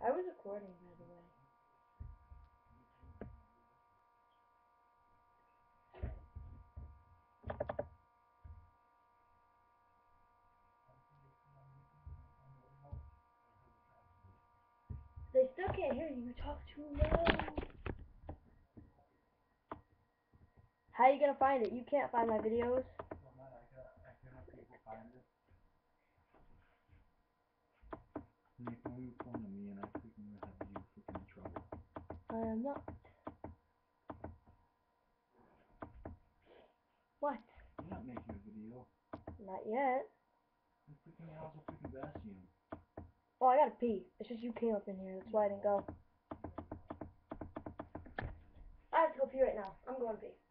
I was recording, by the way. They still can't hear you. You talk too loud. How are you gonna find it? You can't find my videos. Well, I am not. What? You're not making a video. Not yet. I'm freaking a freaking Bastion. Oh, I gotta pee. It's just you came up in here. That's why I didn't go. I have to go pee right now. I'm going to pee.